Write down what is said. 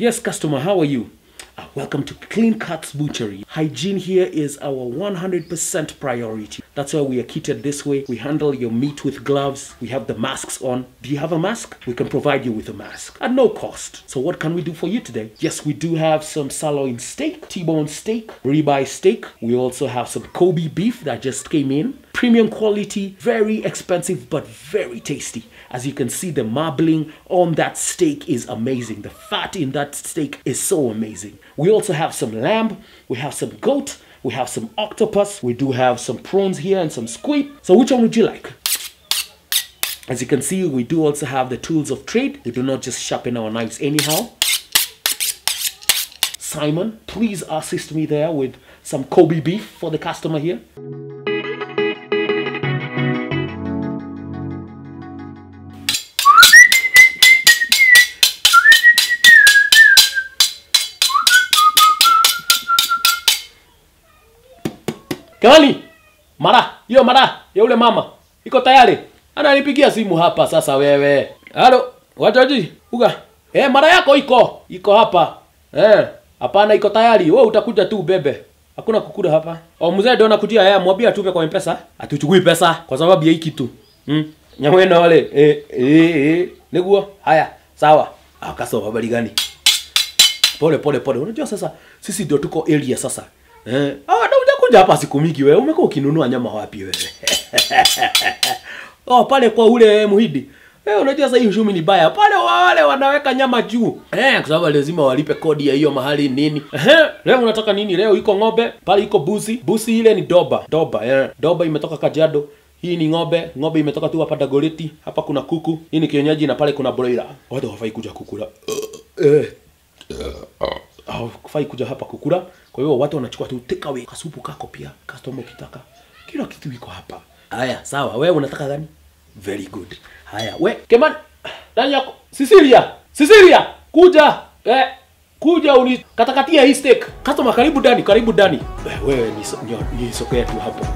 Yes, customer, how are you? Uh, welcome to Clean Cuts Butchery. Hygiene here is our 100% priority. That's why we are kitted this way. We handle your meat with gloves. We have the masks on. Do you have a mask? We can provide you with a mask at no cost. So what can we do for you today? Yes, we do have some sirloin steak, T-bone steak, ribeye steak. We also have some Kobe beef that just came in. Premium quality, very expensive but very tasty. As you can see, the marbling on that steak is amazing. The fat in that steak is so amazing. We also have some lamb, we have some goat, we have some octopus, we do have some prawns here and some squid. So which one would you like? As you can see, we do also have the tools of trade. We do not just sharpen our knives anyhow. Simon, please assist me there with some Kobe beef for the customer here. Kamani, mara hiyo mara ya ule mama iko tayari. Ananipigia simu hapa sasa. Wewe halo, watoji uga eh, mara yako iko iko hapa eh. Hapana, iko tayari. Wewe utakuja tu bebe, hakuna kukula hapa. O mzee ndio anakutia yeye, mwambie atupe kwa mpesa. Atuchukui pesa kwa sababu ya hiki tu mm. Nyamwena wale eh eh eh, niguo haya sawa. akaso habari gani? Pole pole pole. Unajua sasa sisi ndio tuko area sasa. Eh, ah, hujakuja hapa siku mingi wewe. Umekuwa ukinunua nyama wapi wewe? oh, pale kwa ule muhidi. Eh, unajua sasa hii uchumi ni baya. Pale wale wanaweka nyama juu. Eh, kwa sababu lazima walipe kodi ya hiyo mahali nini. Eh, leo unataka nini? Leo iko ng'ombe, pale iko busi. Busi ile ni doba. Doba, eh. Doba imetoka Kajiado. Hii ni ng'ombe, ng'ombe imetoka tu hapa Dagoretti. Hapa kuna kuku. Hii ni kienyeji na pale kuna broiler. Watu hawafai kuja kukula. Eh. Hawafai kuja hapa kukula. Kwa hiyo watu wanachukua tu take away kasupu kako pia. Customer ukitaka. Kila kitu iko hapa. Haya, sawa. Wewe unataka gani? Very good. Haya, we Keman, ndani yako Cecilia, Cecilia, kuja eh, kuja unikatakatia hii steak. Customer, karibu ndani, karibu ndani. Eh, Wewe ni, ni, ni sokea tu hapo.